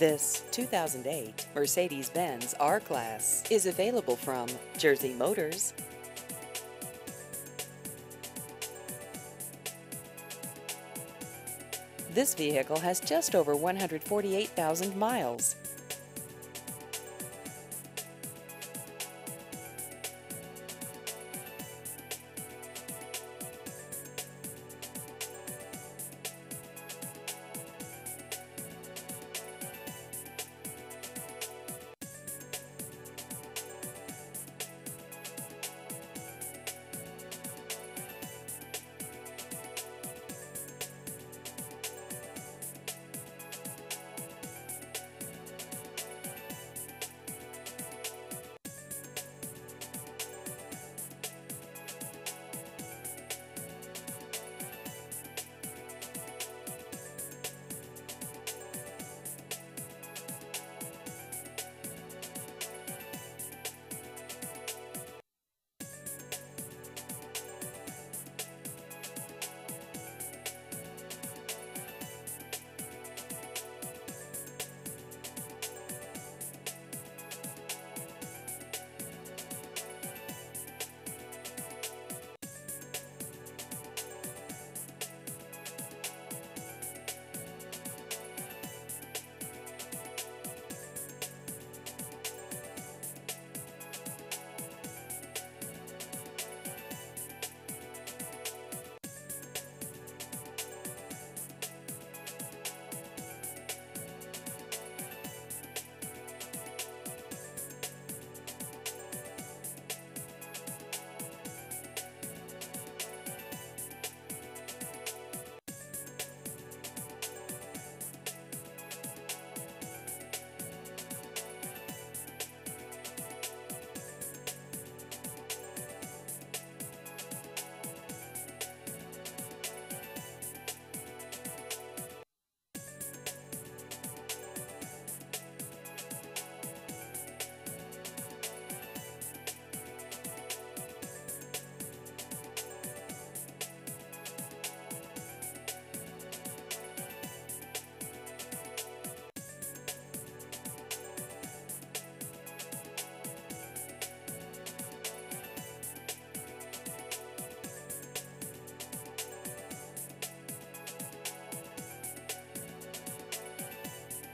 This 2008 Mercedes-Benz R-Class is available from Jersey Motors. This vehicle has just over 148,000 miles.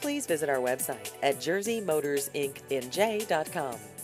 Please visit our website at jerseymotorsinc.com.